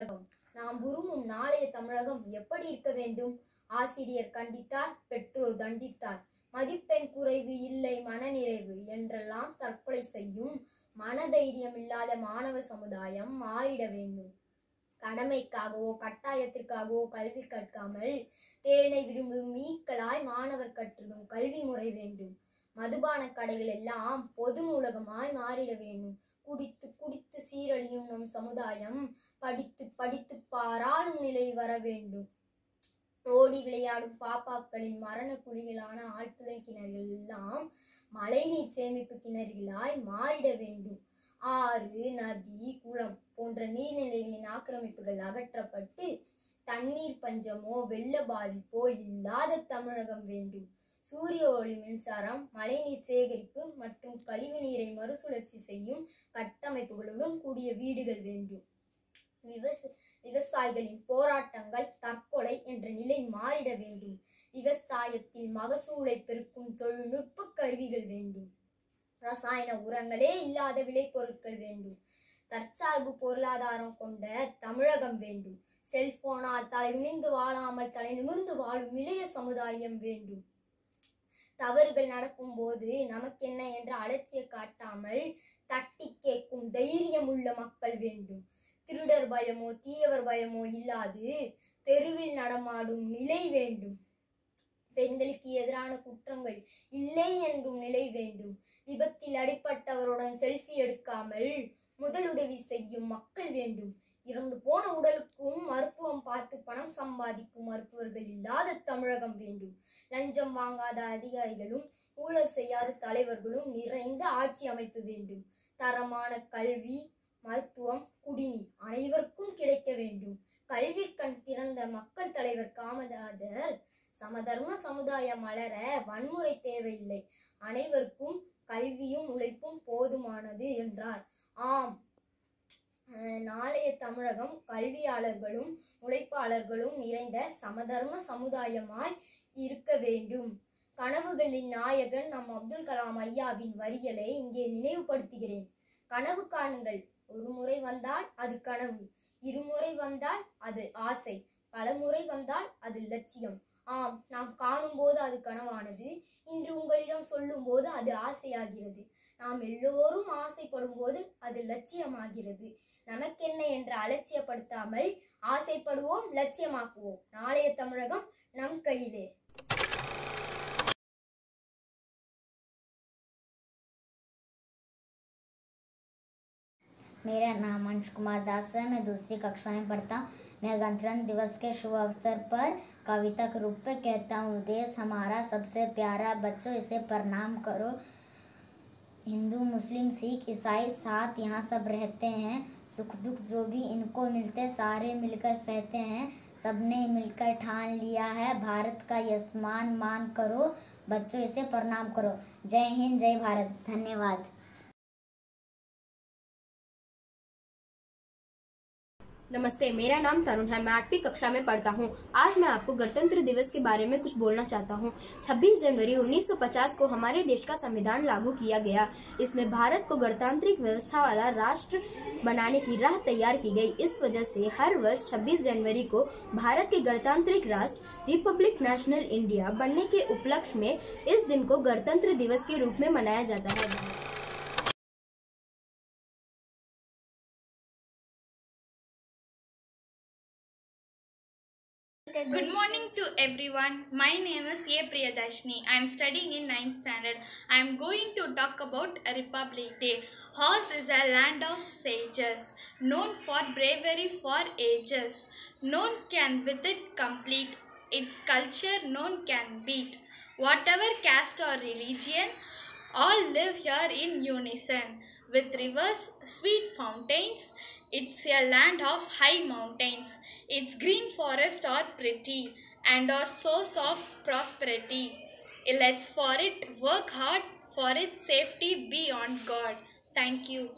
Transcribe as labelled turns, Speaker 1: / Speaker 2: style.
Speaker 1: தமிழகம். நாம் விரும்பும் நாளைய தமிழகம் எப்படி இருக்க வேண்டும்? ஆசிரியர் கண்டித்தார் பெற்றோர் தண்டித்தார். மதிப்பெண் குறைவு இல்லை மனநிறைவு என்றெல்லாம் தற்கொலை செய்யும் மனதைரியம் இல்லாத மாணவ சமுதாயம் மாறிட வேண்டும். கடமைக்காகவோ கட்டாயத்திற்காகவோ கல்வி கற்காமல் தேனை விரும்பும் ஈக்களாய் மாணவர் கற்றிடும் கல்வி முறை வேண்டும். மதுபான கடைகள் எல்லாம் பொது நூலகமாய் மாறிட வேண்டும். குடித்து குடித்து சீரழியும் நம் சமுதாயம் படித்து படித்து பாராளும் நிலை வர வேண்டும். ஓடி விளையாடும் பாப்பாக்களின் மரண குழிகளான ஆழ்துளை கிணறுகள் எல்லாம் மழைநீர் சேமிப்பு கிணறுகளாய் மாறிட வேண்டும். ஆறு நதி குளம் போன்ற நீர்நிலைகளின் ஆக்கிரமிப்புகள் அகற்றப்பட்டு தண்ணீர் பஞ்சமோ வெள்ள பாதிப்போ இல்லாத தமிழகம் வேண்டும். சூரிய ஒளி மின்சாரம் மழைநீர் சேகரிப்பு மற்றும் கழிவு நீரை மறுசுழற்சி செய்யும் கட்டமைப்புகளுடன் கூடிய வீடுகள் வேண்டும். விவச விவசாயிகளின் போராட்டங்கள் தற்கொலை என்ற நிலை மாறிட வேண்டும். விவசாயத்தில் மகசூலை பெருக்கும் தொழில்நுட்ப கருவிகள் வேண்டும். ரசாயன உரங்களே இல்லாத விளைபொருட்கள் வேண்டும். தற்சார்பு பொருளாதாரம் கொண்ட தமிழகம் வேண்டும். செல்போனால் தலை நிமிர்ந்து வாழாமல் தலை நிமிர்ந்து வாழும் இளைய சமுதாயம் வேண்டும். தவறுகள் நடக்கும்போது நமக்கென்ன என்ற அலட்சிய காட்டாமல் தட்டி கேட்கும் தைரியம் உள்ள மக்கள் வேண்டும். திருடர் பயமோ தீயவர் பயமோ இல்லாது தெருவில் நடமாடும் நிலை வேண்டும். பெண்களுக்கு எதிரான குற்றங்கள் இல்லை என்றும் நிலை வேண்டும். விபத்தில் அடிப்பட்டவருடன் செல்ஃபி எடுக்காமல் முதலுதவி செய்யும் மக்கள் வேண்டும். இறந்து போன உடலுக்கும் மருத்துவம் பார்த்து பணம் சம்பாதிக்கும் மருத்துவர்கள் இல்லாத தமிழகம் வேண்டும். லஞ்சம் வாங்காத அதிகாரிகளும் ஊழல் செய்யாத தலைவர்களும் நிறைந்த ஆட்சி அமைப்பு வேண்டும். தரமான கல்வி மருத்துவம் குடிநீர். அனைவருக்கும் கிடைக்க வேண்டும். கல்வி கண் திறந்த மக்கள் தலைவர் காமராஜர் சமதர்ம சமுதாயம் மலர வன்முறை தேவையில்லை. அனைவருக்கும் கல்வியும் உழைப்பும் போதுமானது என்றார். ஆம். நாளைய தமிழகம் கல்வியாளர்களும் உழைப்பாளர்களும் நிறைந்த சமதர்ம சமுதாயமாய் இருக்க வேண்டும். கனவுகளின் நாயகன் நம் அப்துல் கலாம் ஐயாவின் வரிகளை இங்கே நினைவுபடுத்துகிறேன். கனவு காணுங்கள். ஒரு முறை வந்தால் அது கனவு இருமுறை வந்தால் அது ஆசை பலமுறை வந்தால் அது லட்சியம். ஆம் நாம் காணும்போது அது கனவானது இன்று உங்களிடம் சொல்லும்போது அது ஆசையாகிறது. நாம் எல்லோரும் ஆசைப்படும் போது அது லட்சியமாகிறது. நமக்கென்ன என்று அலட்சியப்படுத்தாமல் ஆசைப்படுவோம் லட்சியமாக்குவோம். நாளைய தமிழகம் நம் கையிலே.
Speaker 2: मेरा नाम अंश कुमार दास है, मैं दूसरी कक्षा में पढ़ता हूँ। मैं गणतंत्र दिवस के शुभ अवसर पर कविता के रूप में कहता हूँ, देश हमारा सबसे प्यारा बच्चों, इसे प्रणाम करो। हिंदू, मुस्लिम, सिख, ईसाई, साथ यहाँ सब रहते हैं। सुख दुख जो भी इनको मिलते, सारे मिलकर सहते हैं। सबने मिलकर ठान लिया है। भारत का यशमान मान करो। बच्चों, इसे प्रणाम करो। जय हिंद, जय भारत। धन्यवाद।
Speaker 3: नमस्ते, मेरा नाम तरुण है। मैं आठवीं कक्षा में पढ़ता हूँ। आज मैं आपको गणतंत्र दिवस के बारे में कुछ बोलना चाहता हूँ। 26 जनवरी 1950 को हमारे देश का संविधान लागू किया गया। इसमें भारत को गणतांत्रिक व्यवस्था वाला राष्ट्र बनाने की राह तैयार की गई। इस वजह से हर वर्ष 26 जनवरी को भारत के गणतांत्रिक राष्ट्र, रिपब्लिक नेशनल इंडिया, बनने के उपलक्ष्य में इस दिन को गणतंत्र दिवस के रूप में मनाया जाता है।
Speaker 4: Good morning to everyone. My name is A. Priyadashni. I am studying in 9th standard. I am going to talk about Republic Day. Horse is a land of sages, known for bravery for ages. None can with it complete its culture, none can beat. Whatever caste or religion, all live here in unison. With rivers, sweet fountains, it's a land of high mountains. Its green forests are pretty and are source of prosperity. Let's for it work hard for its safety be on God. Thank you.